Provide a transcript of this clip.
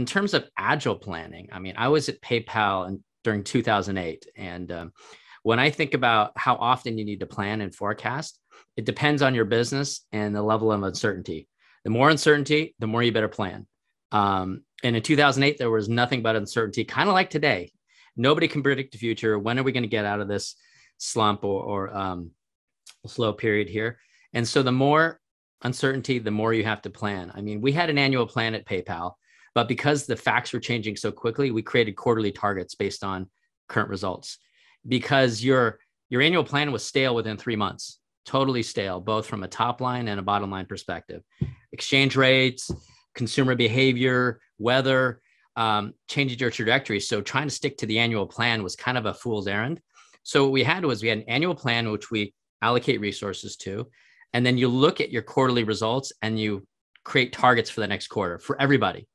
in terms of agile planning, I mean, I was at PayPal and during 2008, and um, when I think about how often you need to plan and forecast, it depends on your business and the level of uncertainty. The more uncertainty, the more you better plan. Um, and in 2008, there was nothing but uncertainty, kind of like today. Nobody can predict the future. When are we going to get out of this slump or, or um, slow period here? And so the more uncertainty, the more you have to plan. I mean, we had an annual plan at PayPal, but because the facts were changing so quickly, we created quarterly targets based on current results. Because your your annual plan was stale within three months, totally stale, both from a top line and a bottom line perspective. Exchange rates, consumer behavior, weather, um, changes your trajectory. So trying to stick to the annual plan was kind of a fool's errand. So what we had was we had an annual plan which we allocate resources to, and then you look at your quarterly results and you create targets for the next quarter for everybody.